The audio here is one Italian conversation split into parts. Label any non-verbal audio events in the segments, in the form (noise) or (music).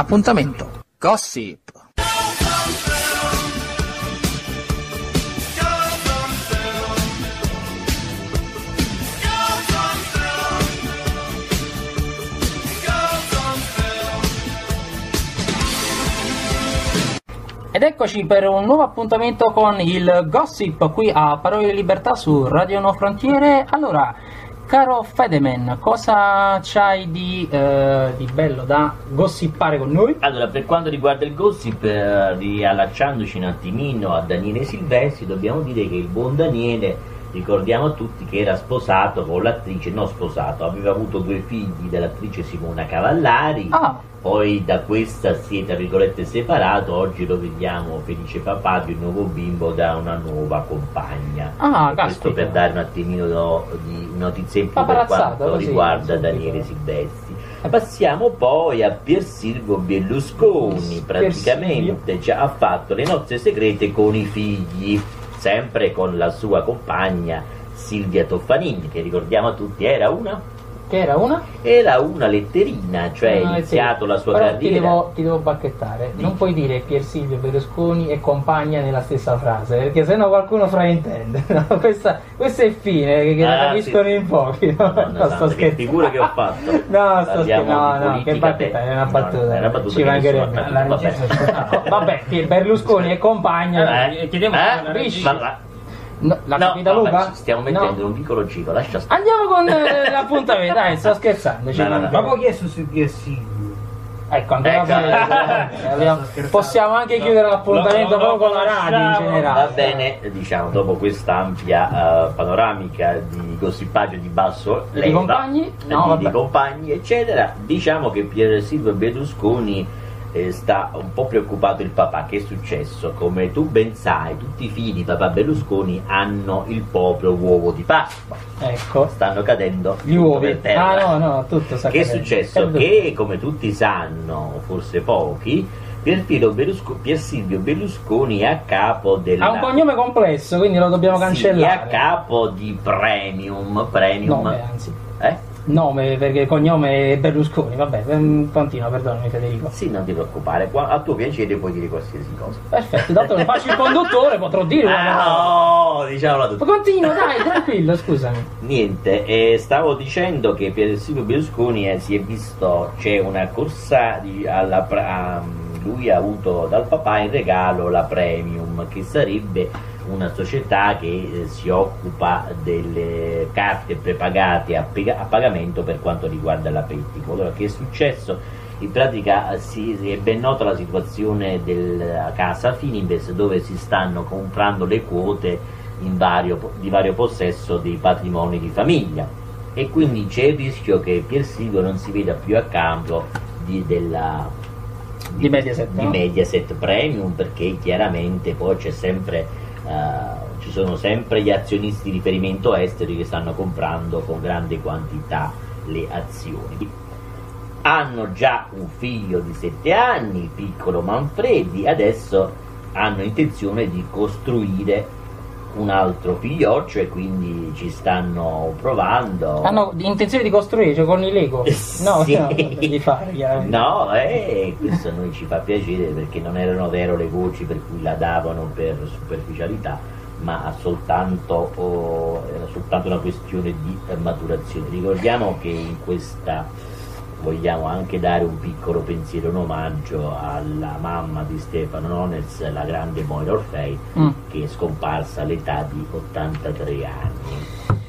Appuntamento Gossip. Ed eccoci per un nuovo appuntamento con il Gossip qui a Parole Libertà su Radio No Frontiere. Allora, caro Fedeman, cosa c'hai di, eh, di bello da gossipare con noi? Allora, per quanto riguarda il gossip, eh, riallacciandoci un attimino a Daniele Silvestri, dobbiamo dire che il buon Daniele, ricordiamo a tutti che era sposato con l'attrice, non sposato, aveva avuto due figli dall'attrice Simona Cavallari, Ah, poi da questa si è tra virgolette separato, oggi lo vediamo felice papà di un nuovo bimbo da una nuova compagna. ah questo per dare un attimino di notizie in più per quanto così, riguarda subito. Daniele Silvestri. Passiamo poi a Pier Silvio Berlusconi, praticamente già ha fatto le nozze segrete con i figli, sempre con la sua compagna Silvia Toffanin, che ricordiamo a tutti era una, Che era una? era una letterina, cioè ha iniziato la sua Però ti carriera. devo, ti devo bacchettare. Non puoi dire Pier Silvio Berlusconi e compagna nella stessa frase, perché sennò qualcuno fraintende. (laughs) No, questa, questa è fine, che, che la Ah, capiscono sì. in pochi. No, No, no, sto che scherzando. figura che ho fatto. (laughs) No, sto scherzando. No, no, che battuta, beh, è una battuta. è una battuta Ci che mancherebbe. Vabbè, che Berlusconi e compagna. Eh? chiediamo Eh? alla regia. Ma No, l'ha no, capita vabbè, Luca? ci stiamo No. mettendo in un piccolo giro, lascia stare. Andiamo con eh, (laughs) l'appuntamento, dai, sto scherzando. ci No, no, no. Ma poi chiesto su Pier Silvio? Ecco, ancora Ecco. (laughs) Eh, possiamo anche No, chiudere l'appuntamento lo- proprio con la radio in generale. Va bene, diciamo, dopo questa ampia eh, panoramica di gossipaggio di basso Di leva, compagni? eh, No, di, vabbè. di compagni, eccetera, diciamo che Pier Silvio Berlusconi eh, sta un po' preoccupato il papà. Che è successo? Come tu ben sai, tutti i figli di papà Berlusconi hanno il proprio uovo di Pasqua. Ecco, Stanno cadendo gli uovi. per terra. Ah no, no, tutto sta Che è successo? Perduto. Che come tutti sanno, forse pochi, Pier, Berlusco- Pier Silvio Berlusconi è a capo del Ha un cognome complesso, quindi lo dobbiamo Sì, è a cancellare. capo di Premium, Premium. Nome, anzi. Eh? Nome, perché cognome è Berlusconi. Vabbè, ehm, continua, perdonami Federico. Sì, non ti preoccupare, qua- a tuo piacere puoi dire qualsiasi cosa. Perfetto, dato che faccio il conduttore potrò dire una. Ah, no, diciamola Ma tutta. continua, dai, tranquillo, scusami. (laughs) Niente, eh, stavo dicendo che per Silvio Berlusconi eh, si è visto, c'è una corsa di- alla, pra- lui ha avuto dal papà in regalo la Premium, che sarebbe una società che eh, si occupa delle carte prepagate a, a pagamento per quanto riguarda l'aperitivo. Allora, che è successo? In pratica eh, si, è ben nota la situazione della casa Fininvest dove si stanno comprando le quote in vario- di vario possesso dei patrimoni di famiglia e quindi c'è il rischio che Pier Silvio non si veda più a campo di, della, Di Mediaset, di no? Mediaset Premium perché chiaramente poi c'è sempre eh, ci sono sempre gli azionisti di riferimento esteri che stanno comprando con grande quantità le azioni. Hanno già un figlio di 7 anni, piccolo Manfredi, adesso hanno intenzione di costruire un altro figlioccio e quindi ci stanno provando. Hanno intenzione di costruire, cioè con i Lego? No, Sì. no, di fare, chiaramente. No, eh, questo a noi ci fa piacere perché non erano vero le voci per cui la davano per superficialità, ma soltanto, oh, era soltanto una questione di eh, maturazione. Ricordiamo che in questa vogliamo anche dare un piccolo pensiero, un omaggio alla mamma di Stefano Nonez, la grande Moira Orfei, Mm. che è scomparsa all'età di 83 anni,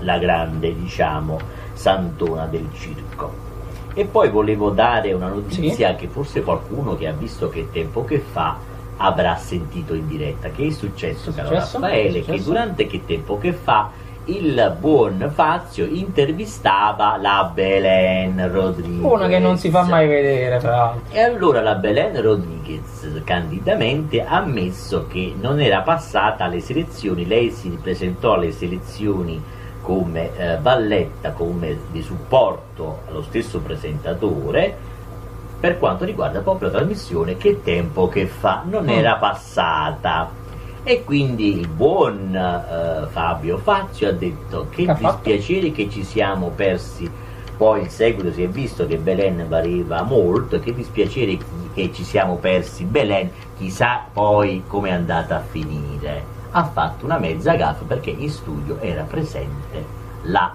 la grande, diciamo, santona del circo. E poi volevo dare una notizia che forse qualcuno che ha visto che tempo che fa avrà sentito in diretta. Che è successo, caro? Raffaele? Che durante che tempo che fa il buon Fazio intervistava la Belen Rodriguez. Una che non si fa mai vedere, tra l'altro. E allora la Belen Rodriguez candidamente ha ammesso che non era passata alle selezioni, lei si presentò alle selezioni come eh, valletta, come di supporto allo stesso presentatore per quanto riguarda proprio la trasmissione che tempo che fa non Mm. era passata. E quindi il buon eh, Fabio Fazio ha detto che dispiacere che ci siamo persi poi il seguito si è visto che Belen variava molto, che dispiacere che ci siamo persi Belen, chissà poi come è andata a finire. Ha fatto una mezza gaffa perché in studio era presente la,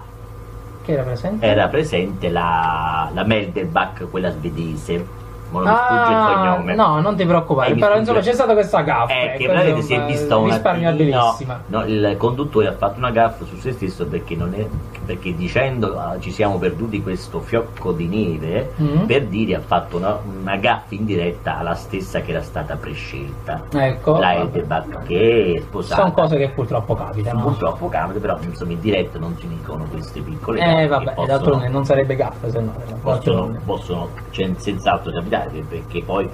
Che era presente? era presente la, la Melderbach, quella svedese. Ma non sfugge il Ah, cognome. no, non ti preoccupare, Eh, però insomma c'è stata questa gaffa. Eh, ecco, che praticamente si è vista una risparmiabilissima. no, il conduttore ha fatto una gaffa su se stesso perché, non è, perché dicendo ah, ci siamo perduti questo fiocco di neve Mm. per dire ha fatto una, una gaffa in diretta alla stessa che era stata prescelta Ecco, la vabbè. Edelbach che è sposata sono cose che purtroppo capitano. purtroppo capita però insomma in diretta non si dicono queste piccole Eh cose vabbè, che possono, d'altronde non sarebbe gaffa se no. possono, possono cioè, senz'altro capitare perché poi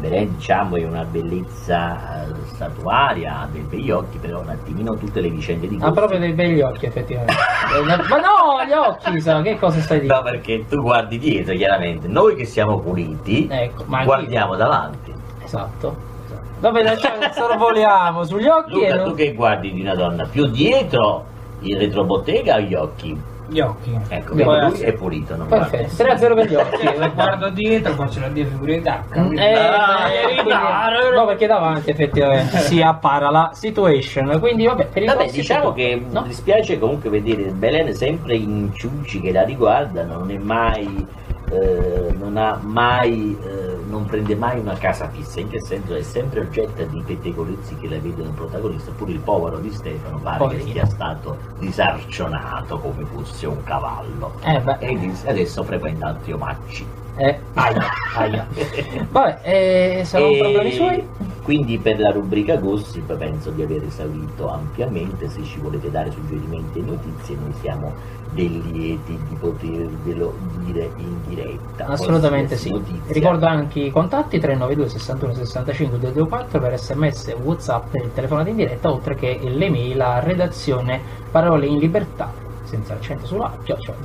Belen diciamo è una bellezza eh, statuaria, ha dei begli occhi, però un attimino tutte le vicende di Ha Ghost- proprio dei begli occhi, effettivamente. (laughs) Ma no, gli occhi, sa, che cosa stai No, dicendo? perché tu guardi dietro, chiaramente. Noi che siamo puliti, Ecco, guardiamo davanti. Esatto. esatto. Vabbè, dai, cioè, sorvoliamo sugli occhi e Luca, non- tu che guardi di una donna più dietro il retrobottega o gli occhi? Gli occhi. Ecco, occhi. lui è pulito, non Perfetto, guarda. 3-0 per gli occhi. Se guardo dietro faccio la. Eh, Ah, eh, devi quindi- dare- no, perché davanti effettivamente si appara la situation. Quindi, vabbè, per il Vabbè, gossip- diciamo che no? mi dispiace comunque vedere Belen sempre in ciucci che la riguardano, non è mai, eh, non ha mai, eh, non prende mai una casa fissa, in che senso è sempre oggetto di pettegolezzi che la vedono protagonista, pure il povero di Stefano pare che Poverino. sia stato disarcionato come fosse un cavallo Eh, e adesso frequenta altri omacci. eh, aia, aia. (laughs) Vabbè, eh, saranno E problemi suoi? Quindi per la rubrica Gossip penso di aver esaurito ampiamente, se ci volete dare suggerimenti e notizie noi siamo dei lieti di potervelo dire in diretta. Assolutamente sì. notizia. Ricordo anche i contatti 392 61 65 224 per sms, whatsapp e telefonate in diretta, oltre che l'email a redazione parole in libertà, senza accento sulla A, chiocciola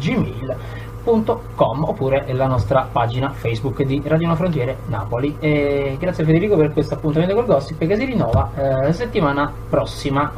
gmail.com oppure la nostra pagina Facebook di Radio Una Frontiere Napoli. E grazie Federico per questo appuntamento col Gossip che si rinnova eh, settimana prossima.